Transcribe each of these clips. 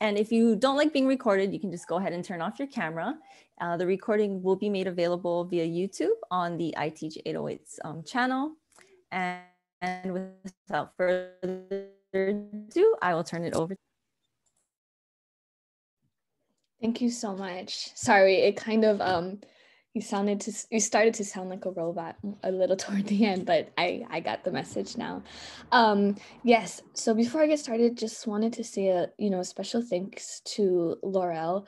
And if you don't like being recorded, you can just go ahead and turn off your camera. Uh, the recording will be made available via YouTube on the iTeach 808's um, channel. And, and without further ado, I will turn it over. Thank you so much. Sorry, it kind of um, you sounded to you started to sound like a robot a little toward the end but i i got the message now. Um yes so before i get started just wanted to say a you know special thanks to laurel.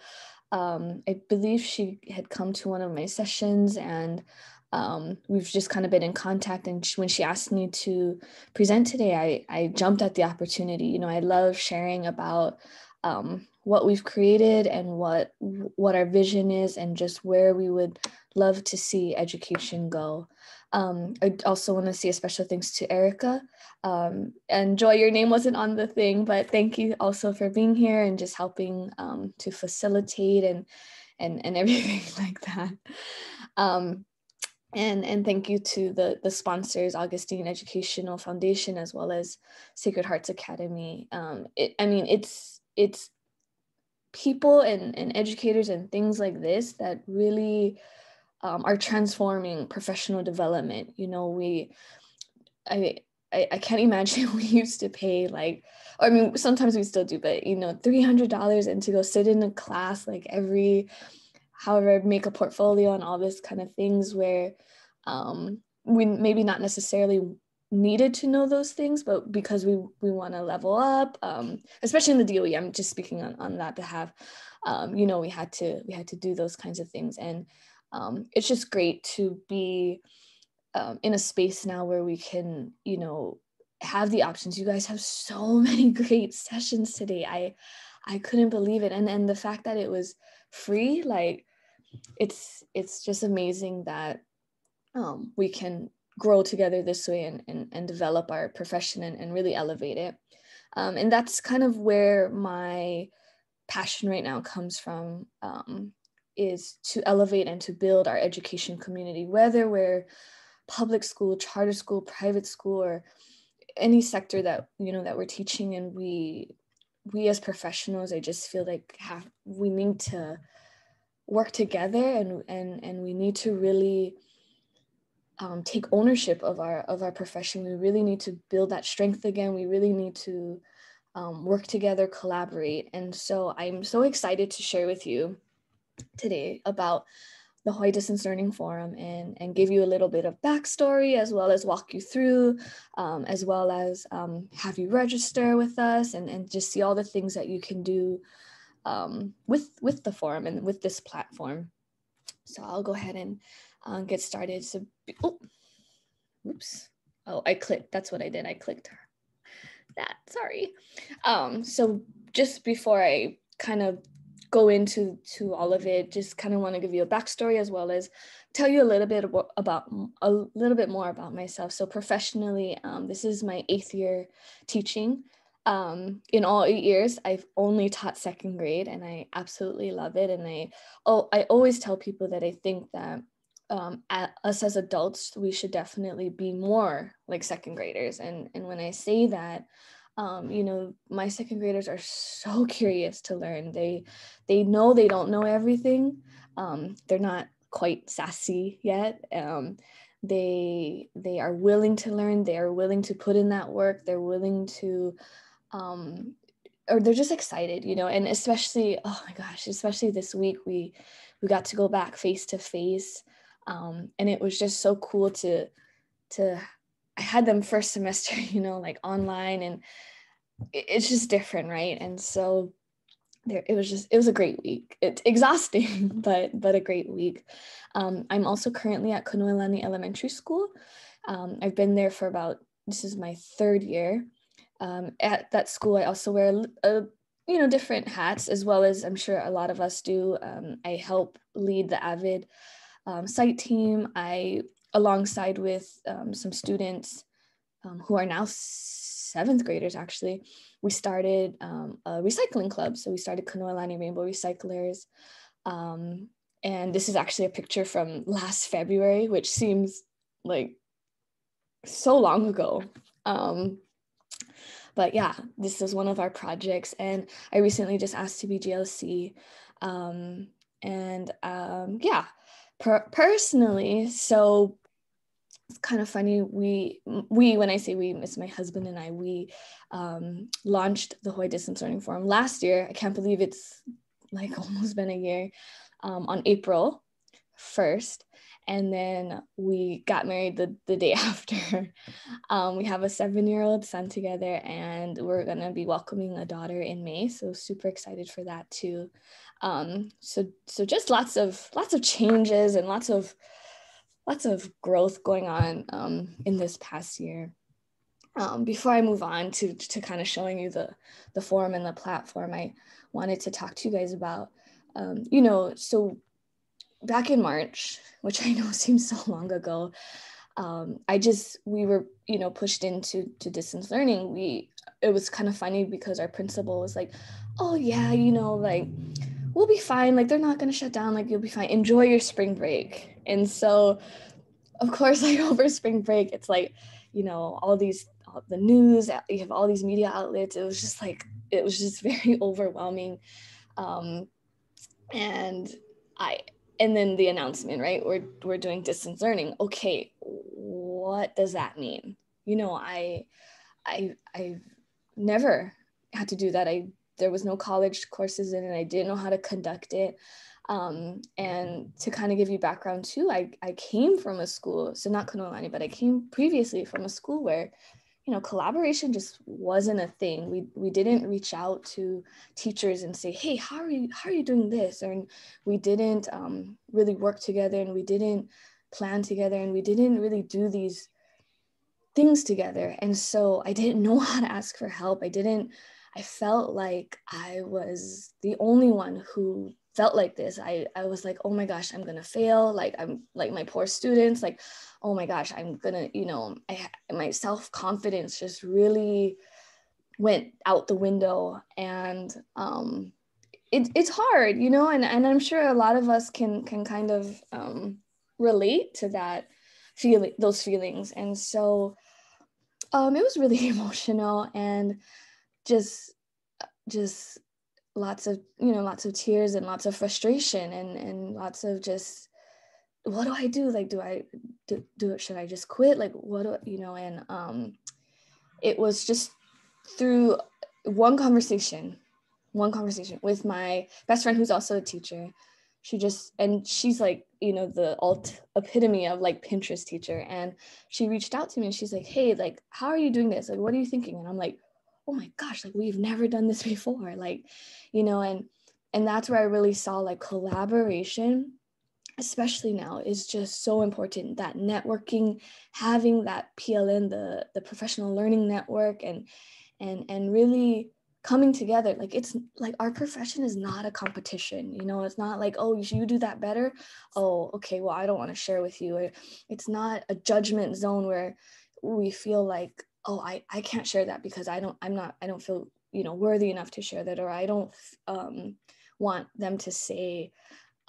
Um i believe she had come to one of my sessions and um, we've just kind of been in contact and she, when she asked me to present today I, I jumped at the opportunity. You know i love sharing about um, what we've created and what what our vision is and just where we would love to see education go. Um, I also want to say a special thanks to Erica. Um, and Joy, your name wasn't on the thing, but thank you also for being here and just helping um, to facilitate and and and everything like that. Um, and and thank you to the the sponsors augustine educational foundation as well as sacred hearts academy um it, i mean it's it's people and, and educators and things like this that really um, are transforming professional development. You know, we, I, I, I can't imagine we used to pay like, I mean, sometimes we still do, but you know, $300 and to go sit in a class like every, however, make a portfolio and all this kind of things where um, we maybe not necessarily needed to know those things, but because we we want to level up, um, especially in the DOE, I'm just speaking on, on that behalf. Um, you know, we had to we had to do those kinds of things, and um, it's just great to be um, in a space now where we can, you know, have the options. You guys have so many great sessions today. I I couldn't believe it, and and the fact that it was free, like it's it's just amazing that um, we can grow together this way and, and, and develop our profession and, and really elevate it. Um, and that's kind of where my passion right now comes from um, is to elevate and to build our education community, whether we're public school, charter school, private school, or any sector that you know that we're teaching and we we as professionals i just feel like have we need to work together and and and we need to really um, take ownership of our of our profession. We really need to build that strength again. We really need to um, work together, collaborate. And so I'm so excited to share with you today about the Hawaii Distance Learning Forum and, and give you a little bit of backstory as well as walk you through, um, as well as um, have you register with us and, and just see all the things that you can do um, with, with the forum and with this platform. So I'll go ahead and uh, get started. So, oh, oops. Oh, I clicked. That's what I did. I clicked that. Sorry. Um, so just before I kind of go into to all of it, just kind of want to give you a backstory as well as tell you a little bit about, about a little bit more about myself. So professionally, um, this is my eighth year teaching. Um, in all eight years, I've only taught second grade, and I absolutely love it. And I oh, I always tell people that I think that um, us as adults, we should definitely be more like second graders. And, and when I say that, um, you know, my second graders are so curious to learn. They, they know they don't know everything. Um, they're not quite sassy yet. Um, they, they are willing to learn. They are willing to put in that work. They're willing to, um, or they're just excited, you know, and especially, oh my gosh, especially this week, we, we got to go back face to face um, and it was just so cool to to i had them first semester you know like online and it's just different right? And so there it was just it was a great week. It's exhausting but but a great week. Um, i'm also currently at kanuilani elementary school. Um, i've been there for about this is my third year. Um, at that school i also wear a, a, you know different hats as well as i'm sure a lot of us do. Um, i help lead the avid um, site team. I, alongside with um, some students um, who are now seventh graders, actually, we started um, a recycling club. So we started Kanuilani Rainbow Recyclers. Um, and this is actually a picture from last February, which seems like so long ago. Um, but yeah, this is one of our projects, and I recently just asked to be GLC, um, and um, yeah, per- personally, so it's kind of funny. We we when I say we, it's my husband and I. We um, launched the Hawaii Distance Learning Forum last year. I can't believe it's like almost been a year um, on April first, and then we got married the, the day after. Um, we have a seven year old son together, and we're gonna be welcoming a daughter in May. So super excited for that too. Um, so so just lots of lots of changes and lots of lots of growth going on um, in this past year. Um, before I move on to to kind of showing you the the forum and the platform, I wanted to talk to you guys about. Um, you know, so back in March, which I know seems so long ago, um, I just we were you know pushed into to distance learning. We it was kind of funny because our principal was like, "Oh yeah, you know, like we'll be fine. Like they're not gonna shut down. Like you'll be fine. Enjoy your spring break." And so, of course, like over spring break, it's like you know all these all the news. You have all these media outlets. It was just like it was just very overwhelming. Um, and I and then the announcement right we're we're doing distance learning okay what does that mean you know i i i've never had to do that i there was no college courses in it i didn't know how to conduct it. Um, and to kind of give you background too i i came from a school so not Kaneohewane, but i came previously from a school where you know collaboration just wasn't a thing. We we didn't reach out to teachers and say hey how are you how are you doing this? And we didn't um, really work together and we didn't plan together and we didn't really do these things together. And so i didn't know how to ask for help. I didn't i felt like i was the only one who felt like this. I i was like oh my gosh i'm gonna fail. Like i'm like my poor students like oh my gosh i'm gonna you know I, my self-confidence just really went out the window. And um it, it's hard you know and, and i'm sure a lot of us can can kind of um relate to that feeling those feelings. And so um it was really emotional. And just just lots of you know lots of tears and lots of frustration and and lots of just what do I do? Like, do I do, do it? Should I just quit? Like, what do you know? And um, it was just through one conversation, one conversation with my best friend who's also a teacher. She just and she's like, you know, the alt epitome of like Pinterest teacher. And she reached out to me and she's like, hey, like, how are you doing this? Like, what are you thinking? And I'm like, oh my gosh, like we've never done this before. Like, you know, and and that's where I really saw like collaboration especially now is just so important that networking having that pln the the professional learning network and and and really coming together like it's like our profession is not a competition you know it's not like oh you, you do that better oh okay well i don't want to share with you it's not a judgment zone where we feel like oh i i can't share that because i don't i'm not i don't feel you know worthy enough to share that or i don't um want them to say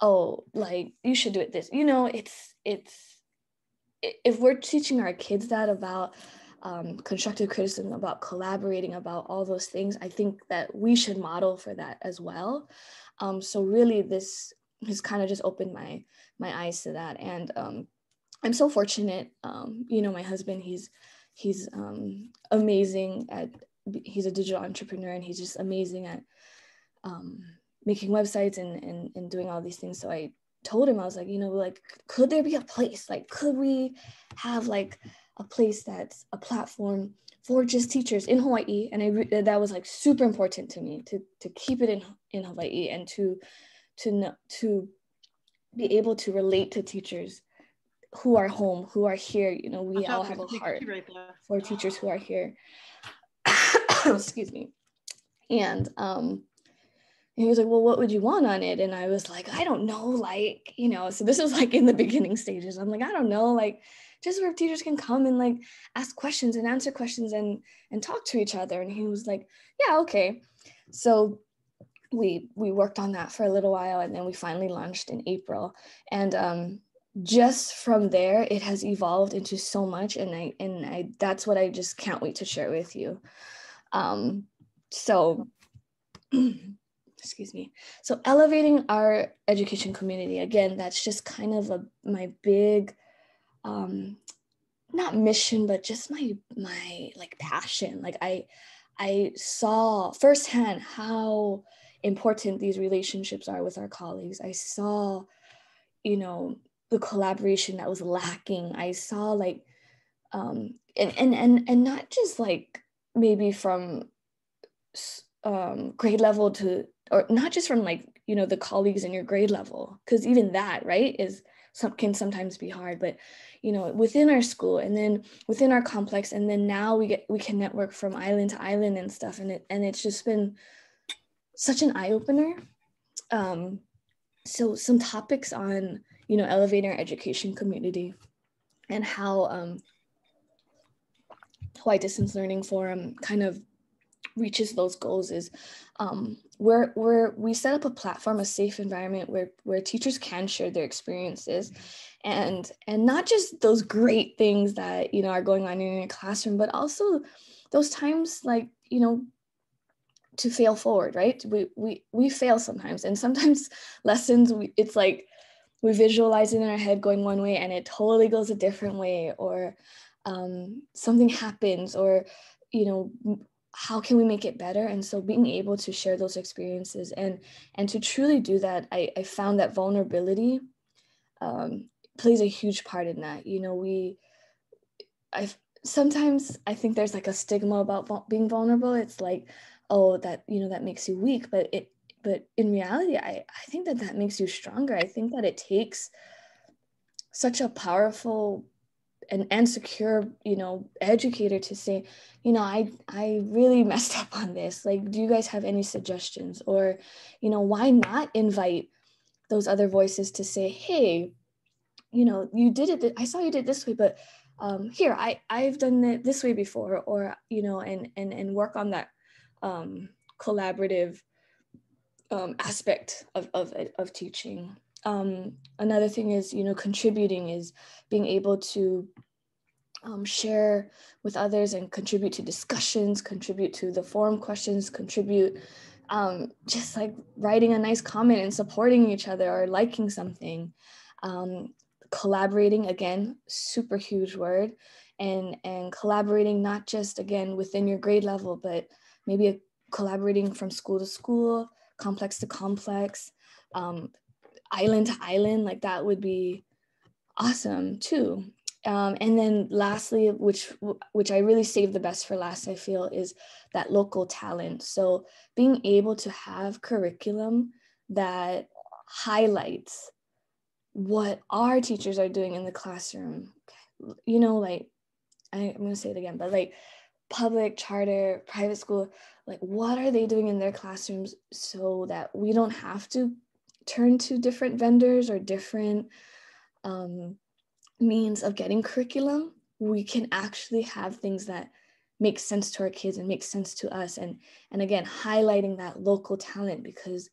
oh like you should do it this you know it's it's if we're teaching our kids that about um, constructive criticism about collaborating about all those things i think that we should model for that as well. Um, so really this has kind of just opened my my eyes to that. And um, i'm so fortunate um, you know my husband he's he's um, amazing at he's a digital entrepreneur and he's just amazing at um, making websites and, and and doing all these things. So i told him i was like you know like could there be a place? Like could we have like a place that's a platform for just teachers in hawaii? And i re- that was like super important to me to to keep it in in hawaii and to to know to be able to relate to teachers who are home who are here you know we all have a heart for teachers who are here excuse me and um he was like, Well, what would you want on it? And I was like, I don't know. Like, you know, so this was like in the beginning stages. I'm like, I don't know. Like, just where teachers can come and like ask questions and answer questions and and talk to each other. And he was like, Yeah, okay. So we we worked on that for a little while and then we finally launched in April. And um just from there it has evolved into so much and I and I that's what I just can't wait to share with you. Um, so, excuse me. So elevating our education community again. That's just kind of a my big, um, not mission, but just my my like passion. Like I, I saw firsthand how important these relationships are with our colleagues. I saw, you know, the collaboration that was lacking. I saw like, um, and and and and not just like maybe from um, grade level to, or not just from like you know the colleagues in your grade level, because even that right is some can sometimes be hard, but you know within our school and then within our complex, and then now we get we can network from island to island and stuff, and it and it's just been such an eye opener. Um, so some topics on you know elevating our education community and how um, Hawaii Distance Learning Forum kind of reaches those goals is um, where where we set up a platform, a safe environment where where teachers can share their experiences, and and not just those great things that you know are going on in your classroom, but also those times like you know to fail forward right? We we we fail sometimes and sometimes lessons we, it's like we visualize it in our head going one way and it totally goes a different way or um, something happens or you know how can we make it better? And so being able to share those experiences and and to truly do that i, I found that vulnerability um, plays a huge part in that. You know we i sometimes i think there's like a stigma about being vulnerable. It's like oh that you know that makes you weak but it but in reality i i think that that makes you stronger. I think that it takes such a powerful and, and secure you know educator to say you know i i really messed up on this. Like do you guys have any suggestions? Or you know why not invite those other voices to say hey you know you did it i saw you did this way but um, here i i've done it this way before or you know and and and work on that um, collaborative um, aspect of, of, of teaching. Um, another thing is, you know, contributing is being able to um, share with others and contribute to discussions, contribute to the forum questions, contribute um, just like writing a nice comment and supporting each other or liking something. Um, collaborating, again, super huge word. And, and collaborating not just again within your grade level, but maybe collaborating from school to school, complex to complex, um, island to island, like that would be awesome too. Um, and then lastly, which which I really saved the best for last, I feel, is that local talent. So being able to have curriculum that highlights what our teachers are doing in the classroom. You know, like I, I'm gonna say it again, but like public, charter, private school, like what are they doing in their classrooms so that we don't have to turn to different vendors or different um, means of getting curriculum? We can actually have things that make sense to our kids and make sense to us. And, and again, highlighting that local talent because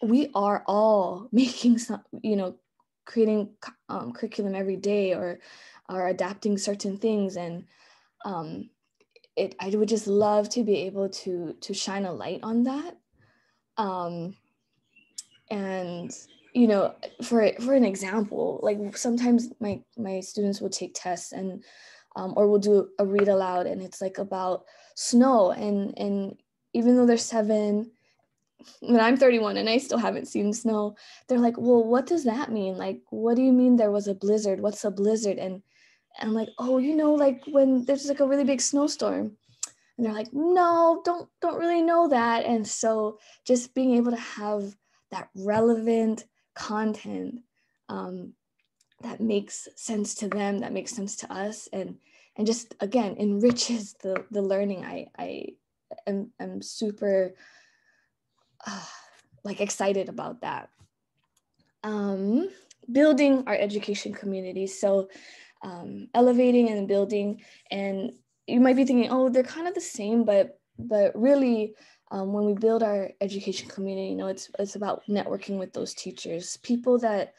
we are all making some, you know, creating um, curriculum every day or are adapting certain things and um, it I would just love to be able to to shine a light on that. Um, and you know, for for an example, like sometimes my my students will take tests and um, or we'll do a read aloud and it's like about snow and and even though they're seven when I'm 31 and I still haven't seen snow, they're like, well, what does that mean? Like, what do you mean there was a blizzard? What's a blizzard? And and I'm like, oh, you know, like when there's like a really big snowstorm. And they're like, no, don't don't really know that. And so just being able to have that relevant content um, that makes sense to them, that makes sense to us, and and just again enriches the the learning. I I am am super uh, like excited about that. Um, building our education community. So um, elevating and building. And you might be thinking, oh, they're kind of the same, but but really, um, when we build our education community, you know, it's it's about networking with those teachers, people that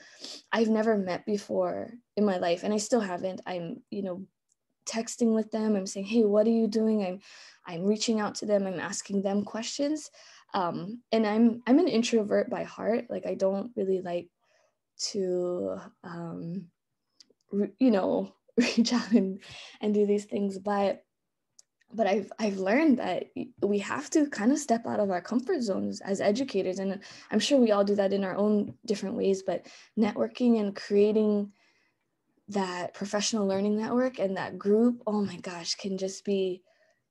I've never met before in my life, and I still haven't. I'm, you know, texting with them. I'm saying, hey, what are you doing? I'm I'm reaching out to them, I'm asking them questions. Um, and I'm I'm an introvert by heart. Like I don't really like to um, you know reach out and, and do these things, but but I've I've learned that we have to kind of step out of our comfort zones as educators, and I'm sure we all do that in our own different ways. But networking and creating that professional learning network and that group, oh my gosh, can just be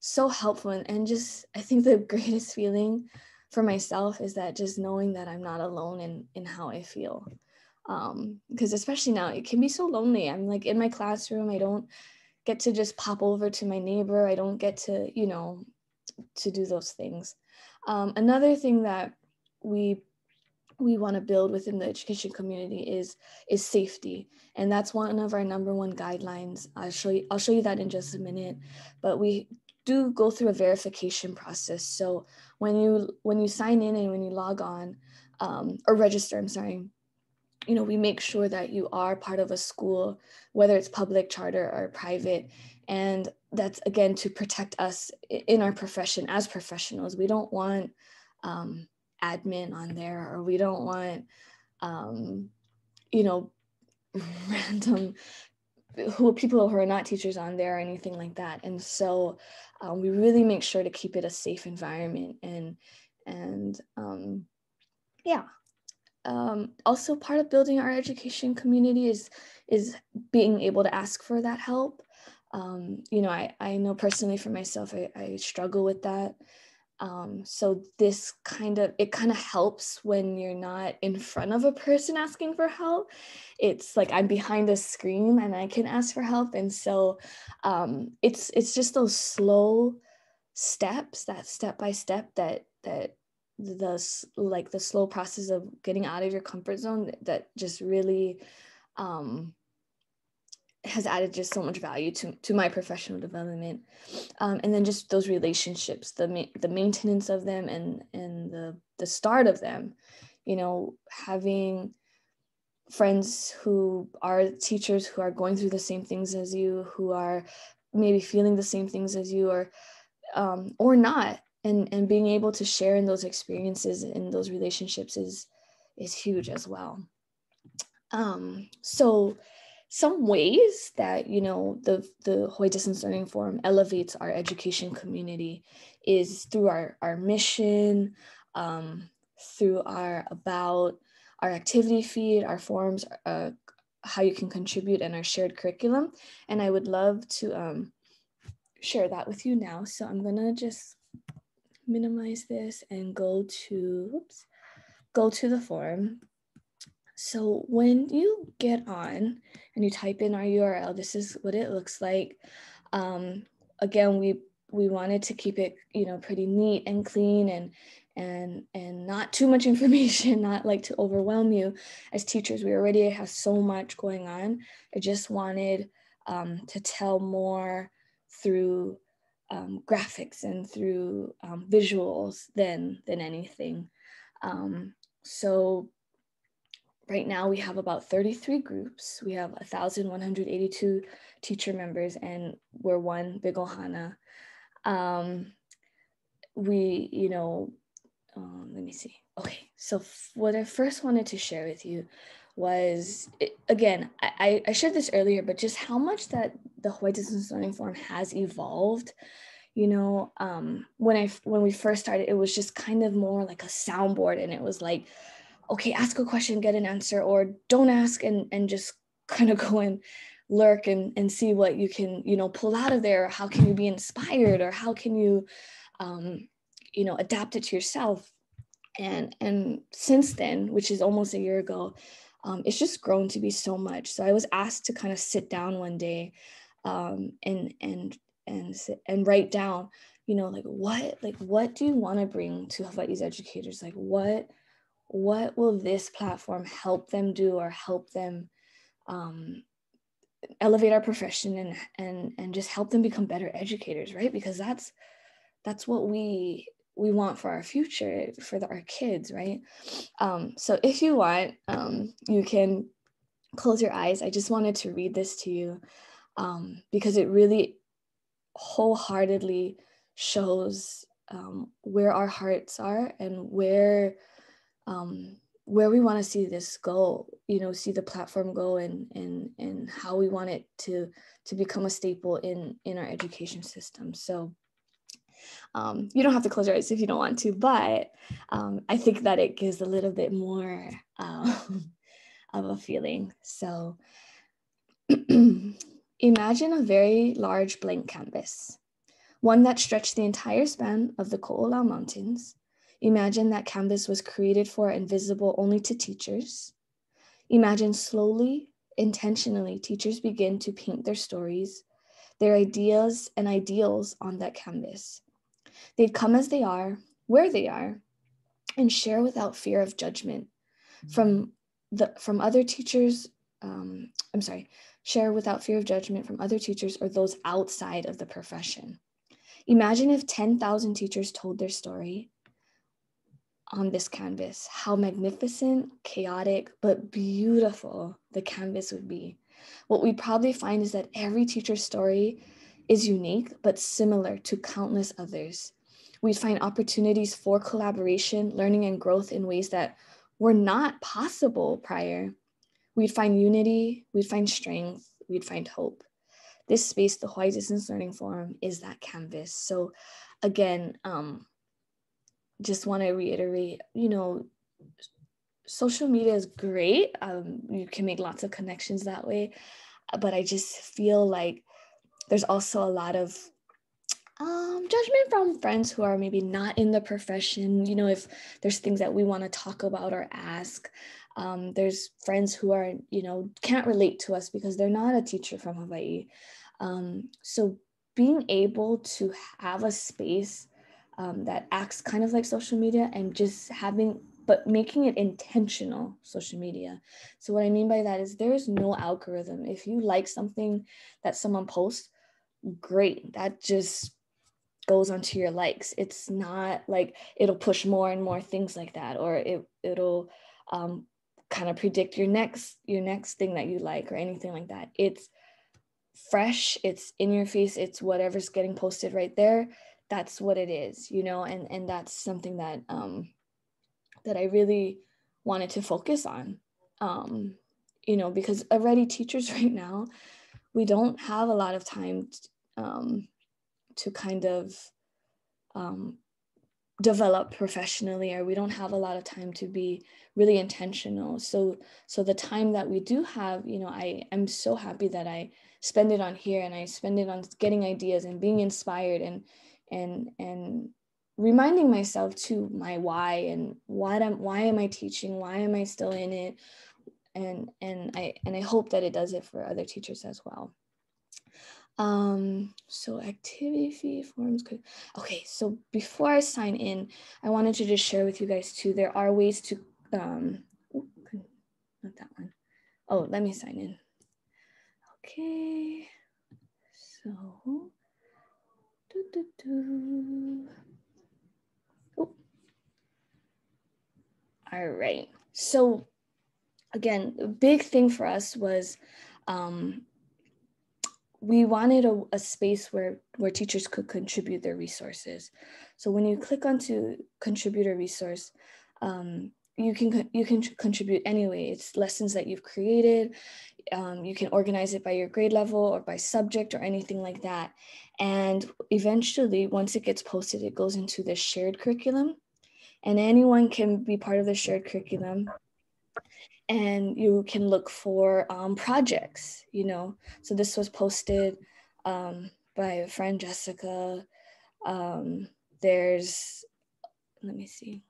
so helpful. And, and just I think the greatest feeling for myself is that just knowing that I'm not alone in in how I feel. Um, because especially now it can be so lonely. I'm like in my classroom, I don't get to just pop over to my neighbor. I don't get to, you know, to do those things. Um, another thing that we we want to build within the education community is is safety and that's one of our number one guidelines i'll show you i'll show you that in just a minute but we do go through a verification process so when you when you sign in and when you log on um, or register i'm sorry you know, we make sure that you are part of a school, whether it's public, charter, or private. And that's again to protect us in our profession as professionals. We don't want um, admin on there, or we don't want, um, you know, random who people who are not teachers on there or anything like that. And so um, we really make sure to keep it a safe environment and and um, yeah, um, also part of building our education community is is being able to ask for that help. Um, you know I, I know personally for myself I, I struggle with that. Um, so this kind of it kind of helps when you're not in front of a person asking for help. It's like i'm behind a screen and i can ask for help. And so um, it's it's just those slow steps that step by step that that the like the slow process of getting out of your comfort zone that just really um, has added just so much value to, to my professional development. Um, and then just those relationships the ma- the maintenance of them and and the the start of them you know having friends who are teachers who are going through the same things as you who are maybe feeling the same things as you or um, or not and and being able to share in those experiences and those relationships is is huge as well um so some ways that you know the the Hawaii Distance Learning Forum elevates our education community is through our our mission, um, through our about our activity feed, our forums, uh, how you can contribute, and our shared curriculum. And I would love to um, share that with you now. So I'm gonna just minimize this and go to, oops, go to the form. So when you get on and you type in our URL, this is what it looks like. Um, again, we we wanted to keep it, you know, pretty neat and clean and and and not too much information, not like to overwhelm you. As teachers, we already have so much going on. I just wanted um, to tell more through um, graphics and through um, visuals than than anything. Um, so right now we have about 33 groups. We have 1,182 teacher members and we're one big ohana. Um, we, you know, um, let me see. Okay, so what I first wanted to share with you was it, again I, I shared this earlier but just how much that the hawaii distance learning forum has evolved you know um, when i when we first started it was just kind of more like a soundboard and it was like okay ask a question get an answer or don't ask and and just kind of go and lurk and and see what you can you know pull out of there. How can you be inspired or how can you um, you know adapt it to yourself? And and since then which is almost a year ago um, it's just grown to be so much. So I was asked to kind of sit down one day um, and and and sit, and write down, you know, like what like what do you want to bring to Hawaii's educators? Like what what will this platform help them do or help them um, elevate our profession and and and just help them become better educators, right? Because that's that's what we we want for our future for the, our kids right? Um, so if you want um, you can close your eyes. I just wanted to read this to you um, because it really wholeheartedly shows um, where our hearts are and where um, where we want to see this go you know see the platform go and and and how we want it to to become a staple in in our education system. So um, you don't have to close your eyes if you don't want to but um, i think that it gives a little bit more um, of a feeling so imagine a very large blank canvas one that stretched the entire span of the Ko'olau Mountains Imagine that canvas was created for and visible only to teachers. Imagine slowly, intentionally, teachers begin to paint their stories, their ideas and ideals on that canvas. They'd come as they are, where they are, and share without fear of judgment from the from other teachers. Um, I'm sorry, share without fear of judgment from other teachers or those outside of the profession. Imagine if 10,000 teachers told their story on this canvas, how magnificent, chaotic, but beautiful the canvas would be. What we'd probably find is that every teacher's story is unique, but similar to countless others. We'd find opportunities for collaboration, learning, and growth in ways that were not possible prior. We'd find unity, we'd find strength, we'd find hope. This space, the Hawaii Distance Learning Forum, is that canvas. So, again, um, just want to reiterate, you know, social media is great. Um, you can make lots of connections that way. But I just feel like there's also a lot of um, judgment from friends who are maybe not in the profession. You know, if there's things that we want to talk about or ask, um, there's friends who are, you know, can't relate to us because they're not a teacher from Hawaii. Um, so being able to have a space um, that acts kind of like social media and just having but making it intentional social media so what i mean by that is there is no algorithm if you like something that someone posts great. That just goes onto your likes. It's not like it'll push more and more things like that or it it'll um, kind of predict your next your next thing that you like or anything like that. It's fresh it's in your face it's whatever's getting posted right there. That's what it is you know and and that's something that um that i really wanted to focus on. Um you know because already teachers right now we don't have a lot of time um to kind of um develop professionally or we don't have a lot of time to be really intentional so so the time that we do have you know i i'm so happy that i spend it on here and i spend it on getting ideas and being inspired and and and reminding myself to my why and what am why am I teaching? Why am I still in it? And and I and I hope that it does it for other teachers as well. Um, so activity fee forms could okay, so before I sign in, I wanted to just share with you guys too. There are ways to um not that one. Oh, let me sign in. Okay. So do, do, do. Oh. All right. So again, the big thing for us was um, we wanted a, a, space where where teachers could contribute their resources. So when you click onto contribute a resource, um, you can you can contribute anyway. It's lessons that you've created. Um, you can organize it by your grade level or by subject or anything like that. And eventually, once it gets posted, it goes into the shared curriculum, and anyone can be part of the shared curriculum. And you can look for um, projects, you know. So this was posted um, by a friend, Jessica. Um, there's, let me see.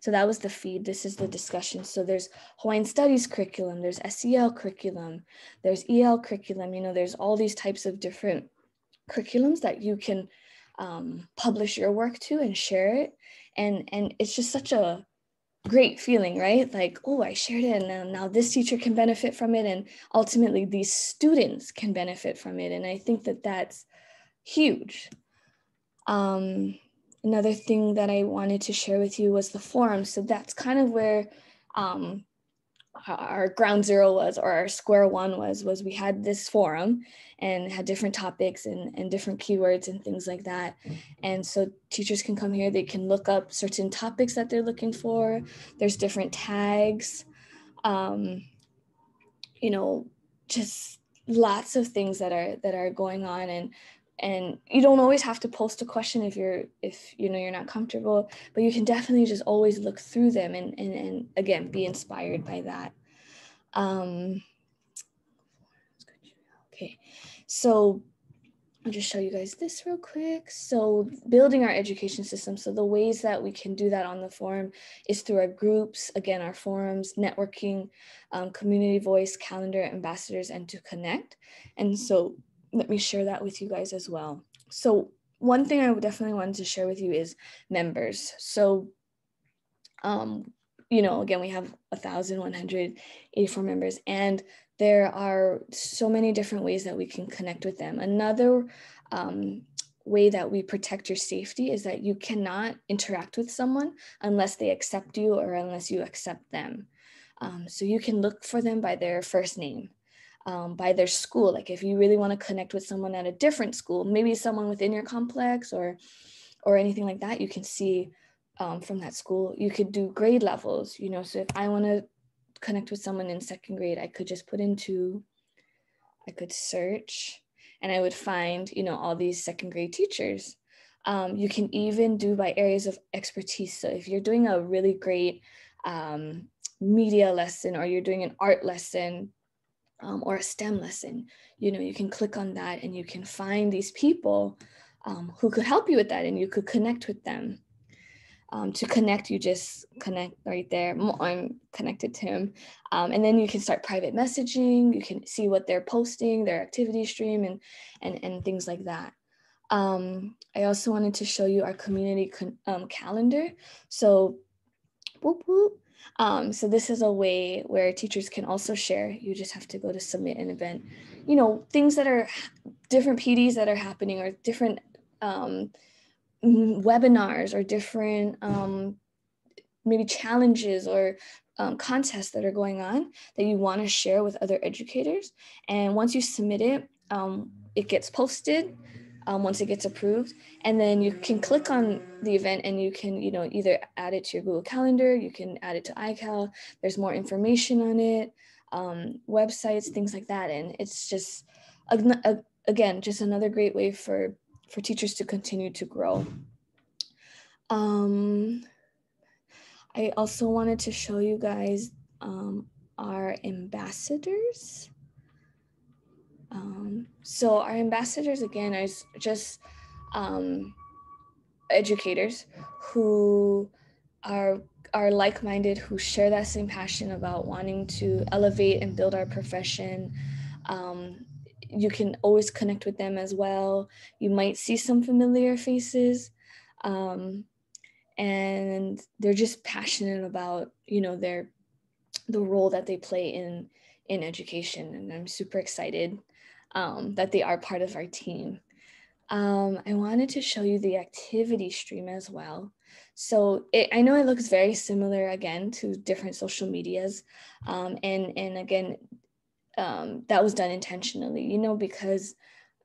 So that was the feed. This is the discussion. So there's Hawaiian Studies curriculum, there's SEL curriculum, there's EL curriculum. You know, there's all these types of different curriculums that you can um, publish your work to and share it. And and it's just such a great feeling, right? Like, oh, I shared it, and now this teacher can benefit from it, and ultimately these students can benefit from it. And I think that that's huge. Um, another thing that I wanted to share with you was the forum. So that's kind of where um, our ground zero was or our square one was was we had this forum and had different topics and, and different keywords and things like that. And so teachers can come here they can look up certain topics that they're looking for. There's different tags. Um, you know just lots of things that are that are going on and and you don't always have to post a question if you're if you know you're not comfortable but you can definitely just always look through them and and, and again be inspired by that um okay so I'll just show you guys this real quick. So building our education system. So the ways that we can do that on the forum is through our groups, again, our forums, networking, um, community voice, calendar, ambassadors, and to connect. And so let me share that with you guys as well. So one thing I definitely wanted to share with you is members. So, um, you know, again, we have 1,184 members and there are so many different ways that we can connect with them. Another um, way that we protect your safety is that you cannot interact with someone unless they accept you or unless you accept them. Um, so you can look for them by their first name um, by their school. Like if you really want to connect with someone at a different school, maybe someone within your complex or or anything like that, you can see um, from that school. You could do grade levels, you know. So if I want to connect with someone in second grade, I could just put into, I could search, and I would find, you know, all these second grade teachers. Um, you can even do by areas of expertise. So if you're doing a really great um, media lesson or you're doing an art lesson, um, or a STEM lesson, you know, you can click on that and you can find these people um, who could help you with that and you could connect with them. Um, to connect, you just connect right there. I'm connected to him. Um, and then you can start private messaging. You can see what they're posting, their activity stream, and, and, and things like that. Um, I also wanted to show you our community um, calendar. So, whoop, whoop, um, so this is a way where teachers can also share. You just have to go to submit an event. You know, things that are different PDs that are happening or different um, webinars or different um, maybe challenges or um, contests that are going on that you want to share with other educators. And once you submit it, um, it gets posted um, once it gets approved. And then you can click on the event and you can, you know, either add it to your Google Calendar, you can add it to iCal. There's more information on it, um, websites, things like that. And it's just, again, just another great way for, for teachers to continue to grow. Um, I also wanted to show you guys um, our ambassadors. Um, so our ambassadors again are just um, educators who are are like-minded, who share that same passion about wanting to elevate and build our profession. Um, you can always connect with them as well. You might see some familiar faces. Um, and they're just passionate about you know their the role that they play in in education and i'm super excited um, that they are part of our team. Um, I wanted to show you the activity stream as well. So it, I know it looks very similar again to different social medias. Um, and, and again, um, that was done intentionally, you know, because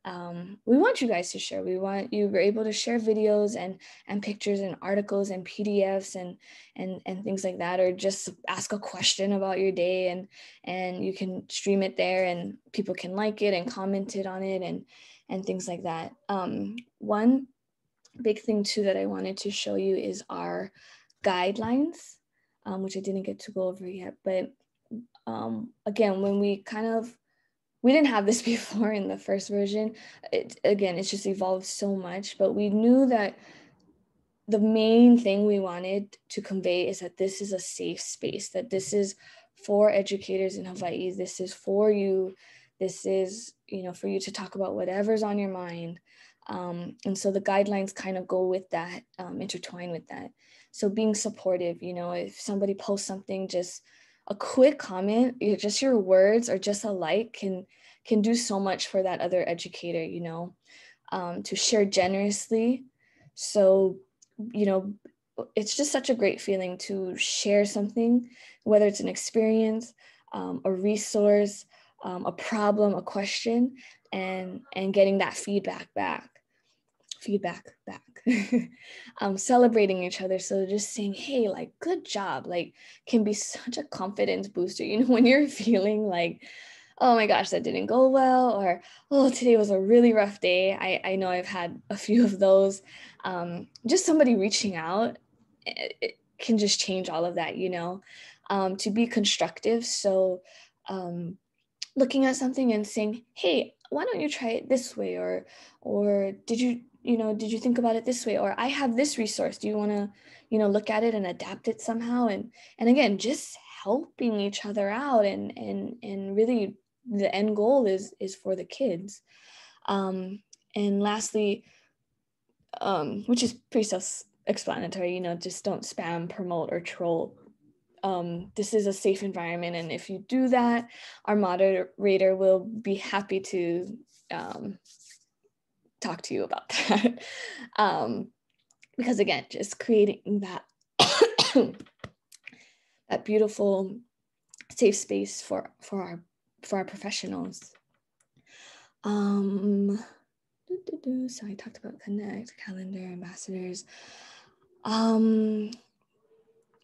um, we want you guys to share. We want you were able to share videos and and pictures and articles and PDFs and and and things like that, or just ask a question about your day and and you can stream it there and people can like it and comment it on it and and things like that. Um, one big thing too that I wanted to show you is our guidelines, um, which I didn't get to go over yet, but um, again, when we kind of we didn't have this before in the first version. It, again, it's just evolved so much, but we knew that the main thing we wanted to convey is that this is a safe space, that this is for educators in Hawaii. This is for you. This is, you know, for you to talk about whatever's on your mind. Um, and so the guidelines kind of go with that, um, intertwine with that. So being supportive, you know, if somebody posts something, just a quick comment, just your words or just a like can can do so much for that other educator, you know, um, to share generously. So, you know, it's just such a great feeling to share something, whether it's an experience, um, a resource, um, a problem, a question, and and getting that feedback back feedback back um celebrating each other. So just saying hey like good job like can be such a confidence booster you know when you're feeling like oh my gosh that didn't go well or oh today was a really rough day. I i know i've had a few of those. Um just somebody reaching out it, it can just change all of that you know um to be constructive. So um looking at something and saying hey why don't you try it this way or or did you you know did you think about it this way? Or i have this resource. Do you want to you know look at it and adapt it somehow? And and again just helping each other out and and and really the end goal is is for the kids. Um and lastly um which is pretty self-explanatory you know just don't spam promote or troll. Um, this is a safe environment. And if you do that, our moderator will be happy to um, talk to you about that. um, because again, just creating that that beautiful safe space for for our for our professionals. Um, so I talked about connect, calendar, ambassadors. Um,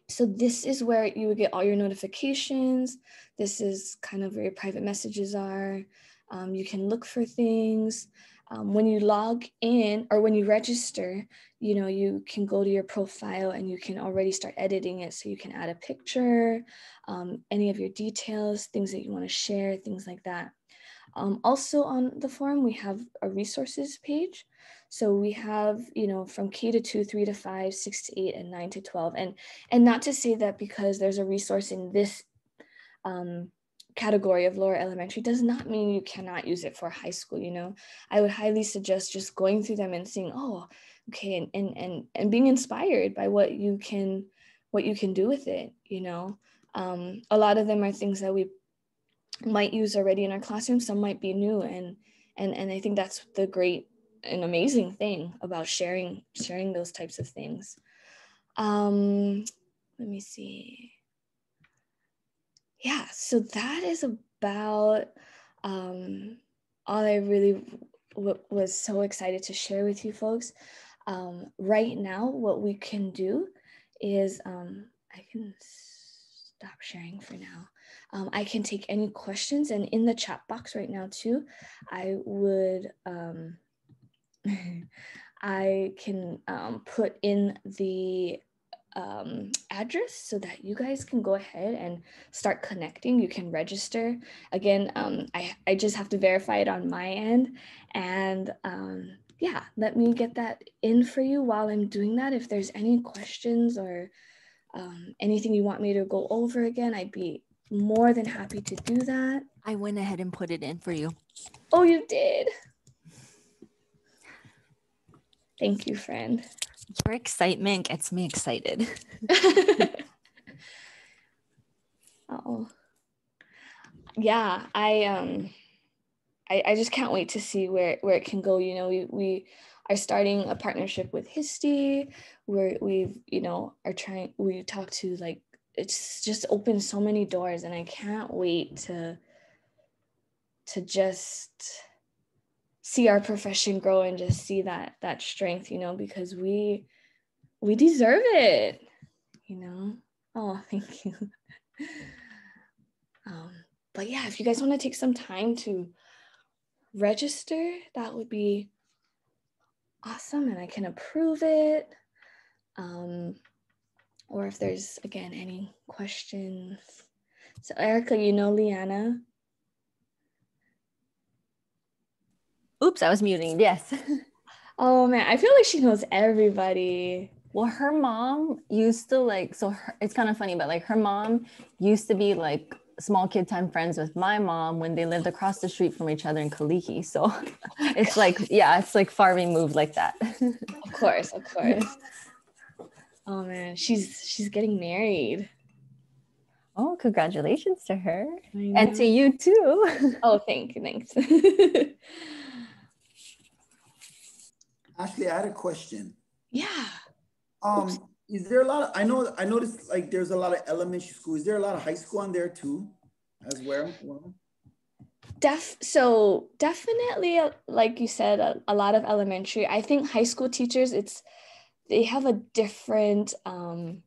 so this is where you would get all your notifications. This is kind of where your private messages are. Um, you can look for things. Um, when you log in or when you register, you know, you can go to your profile and you can already start editing it. So you can add a picture, um, any of your details, things that you want to share, things like that. Um, also on the forum, we have a resources page. So we have, you know, from K to two, three to five, six to eight, and nine to 12. And, and not to say that because there's a resource in this um, category of lower elementary does not mean you cannot use it for high school, you know. I would highly suggest just going through them and seeing, oh, okay, and and and, and being inspired by what you can what you can do with it, you know. Um, a lot of them are things that we might use already in our classroom, some might be new and and and I think that's the great an amazing thing about sharing sharing those types of things. Um, let me see. Yeah, so that is about um, all I really w- was so excited to share with you folks. Um, right now, what we can do is um, I can stop sharing for now. Um, I can take any questions, and in the chat box right now too, I would um, I can um, put in the um, address so that you guys can go ahead and start connecting. You can register. Again, um, I, I just have to verify it on my end. And um, yeah, let me get that in for you while I'm doing that. If there's any questions or um, anything you want me to go over again, I'd be more than happy to do that. I went ahead and put it in for you. Oh, you did? Thank you, friend. Your excitement gets me excited. oh. Yeah, I um I, I just can't wait to see where where it can go. You know, we we are starting a partnership with Histy where we've, you know, are trying we talk to like it's just opened so many doors and I can't wait to to just see our profession grow and just see that that strength you know because we we deserve it you know? Oh thank you. Um but yeah if you guys want to take some time to register that would be awesome and i can approve it. Um or if there's again any questions. So erica you know leanna Oops, I was muting. Yes. oh man, I feel like she knows everybody. Well, her mom used to like, so her, it's kind of funny, but like her mom used to be like small kid time friends with my mom when they lived across the street from each other in Kalihi. So oh it's God. like, yeah, it's like far removed like that. of course, of course. Oh man, she's she's getting married. Oh, congratulations to her and to you too. oh, thank you, thanks. Ashley, I had a question. Yeah. Um, is there a lot of, I know, I noticed like there's a lot of elementary school. Is there a lot of high school on there too as well? well? Def so definitely uh, like you said a, a, lot of elementary. I think high school teachers it's they have a different um,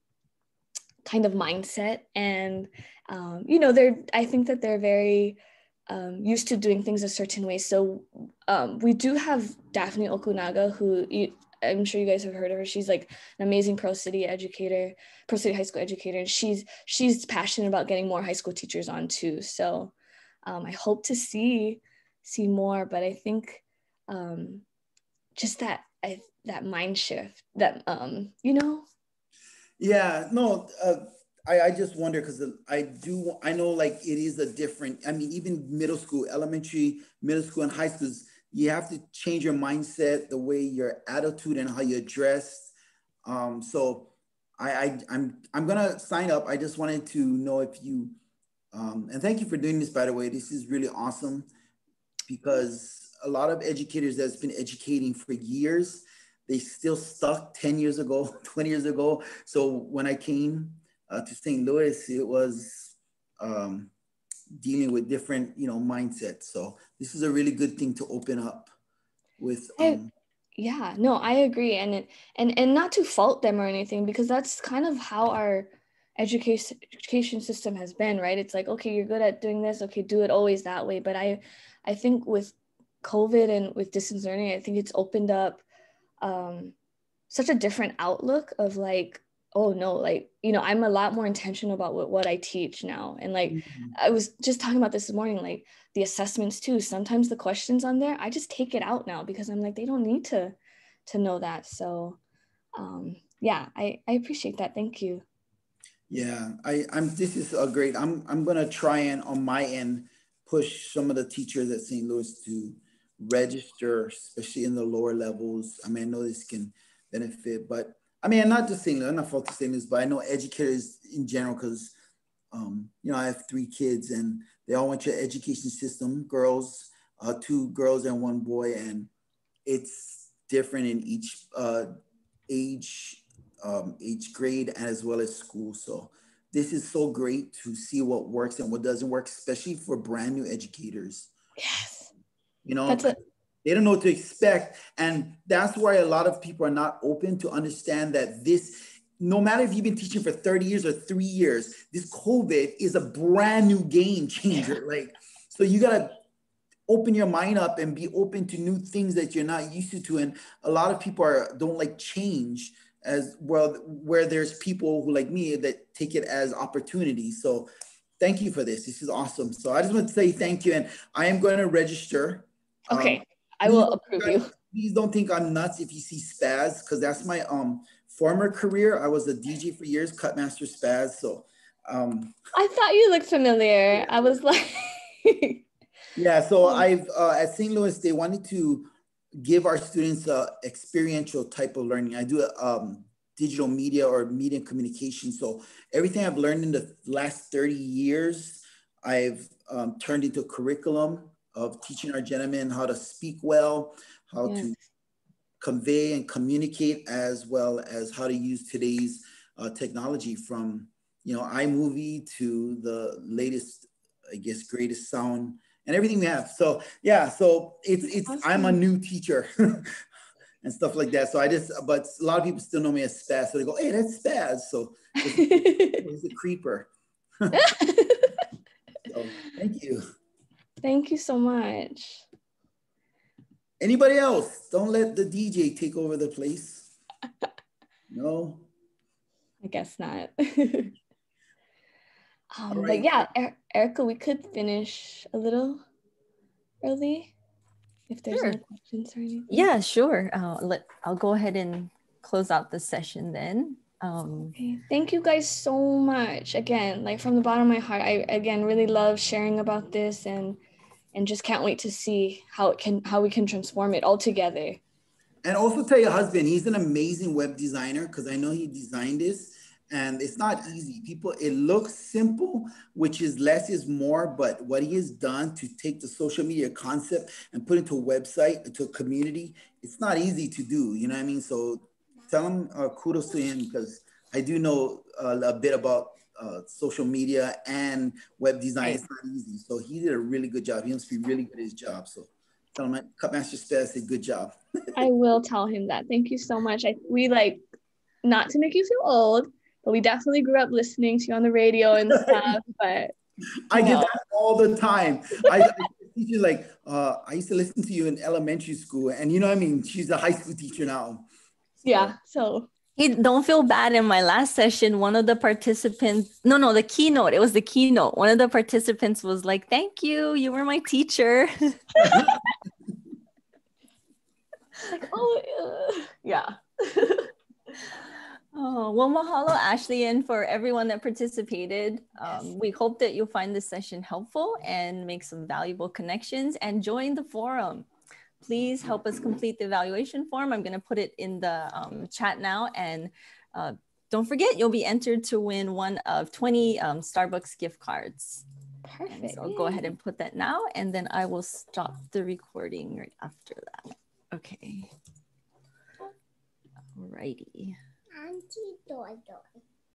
kind of mindset and um, you know they're I think that they're very um, used to doing things a certain way. So um, we do have Daphne Okunaga who you, I'm sure you guys have heard of her. She's like an amazing Pro City educator, Pro City high school educator. And she's she's passionate about getting more high school teachers on too. So um, I hope to see see more, but I think um, just that I, that mind shift that um, you know. Yeah, no, uh, I I just wonder because I do I know like it is a different. I mean, even middle school, elementary, middle school, and high schools, you have to change your mindset, the way your attitude and how you dress. Um, so I, I I'm I'm gonna sign up. I just wanted to know if you um, and thank you for doing this, by the way. This is really awesome because a lot of educators that's been educating for years, they still stuck 10 years ago, 20 years ago. So when I came uh, to St. Louis, it was um, dealing with different, you know, mindsets. So this is a really good thing to open up with. Um, yeah, no, I agree. And, it, and, and not to fault them or anything, because that's kind of how our, education education system has been right it's like okay you're good at doing this okay do it always that way but i i think with covid and with distance learning i think it's opened up um, such a different outlook of like oh no like you know i'm a lot more intentional about what, what i teach now and like mm-hmm. i was just talking about this this morning like the assessments too sometimes the questions on there i just take it out now because i'm like they don't need to to know that so um yeah i i appreciate that thank you yeah, I, I'm. This is a great. I'm. I'm gonna try and on my end push some of the teachers at St. Louis to register, especially in the lower levels. I mean, I know this can benefit, but I mean, not just saying. I'm not to saying this, but I know educators in general because, um, you know, I have three kids and they all went to education system. Girls, uh, two girls and one boy, and it's different in each uh, age um, each grade as well as school. So this is so great to see what works and what doesn't work, especially for brand new educators. Yes. You know, they don't know what to expect. And that's why a lot of people are not open to understand that this, no matter if you've been teaching for 30 years or three years, this COVID is a brand new game changer. Yeah. Like, so you gotta open your mind up and be open to new things that you're not used to. And a lot of people are don't like change as well where there's people who like me that take it as opportunity so thank you for this this is awesome so i just want to say thank you and i am going to register okay um, i will approve you please don't think i'm nuts if you see spaz because that's my um former career i was a dj for years cutmaster spaz so um i thought you looked familiar i was like yeah so i've uh, at st louis they wanted to give our students a experiential type of learning. I do um, digital media or media communication. So everything I've learned in the last 30 years, I've um, turned into a curriculum of teaching our gentlemen how to speak well, how yes. to convey and communicate, as well as how to use today's uh, technology from, you know, iMovie to the latest, I guess, greatest sound and everything we have. So yeah, so it's it's awesome. I'm a new teacher and stuff like that. So I just but a lot of people still know me as Spaz. So they go, hey, that's Spaz. So he's a creeper. so, thank you. Thank you so much. Anybody else? Don't let the DJ take over the place. No. I guess not. Um, right. But yeah, er- Erica, we could finish a little early if there's sure. no questions or anything. Yeah, sure. Uh, let I'll go ahead and close out the session then. Um, okay. Thank you guys so much. Again, like from the bottom of my heart, I again really love sharing about this and and just can't wait to see how it can how we can transform it all together. And also tell your husband he's an amazing web designer because I know he designed this and it's not easy people it looks simple which is less is more but what he has done to take the social media concept and put it into a website into a community it's not easy to do you know what i mean so tell him uh, kudos to him because I do know uh, a bit about uh, social media and web design. It's not easy. So he did a really good job. He must be really good at his job. So tell him Cutmaster Spaz did good job. I will tell him that. Thank you so much. I, we like, not to make you feel old, but we definitely grew up listening to you on the radio and stuff. But I get that all the time. I, I teacher like uh, I used to listen to you in elementary school, and you know what I mean. She's a high school teacher now. Yeah. So Hey, don't feel bad. In my last session, one of the participants, no, no, the keynote, it was the keynote. One of the participants was like, Thank you. You were my teacher. oh, yeah. oh, well, mahalo, Ashley, and for everyone that participated. Um, we hope that you'll find this session helpful and make some valuable connections and join the forum please help us complete the evaluation form. I'm going to put it in the um, chat now. And uh, don't forget, you'll be entered to win one of 20 um, Starbucks gift cards. Perfect. And so I'll go ahead and put that now, and then I will stop the recording right after that. Okay. Alrighty. Auntie Doi Doi.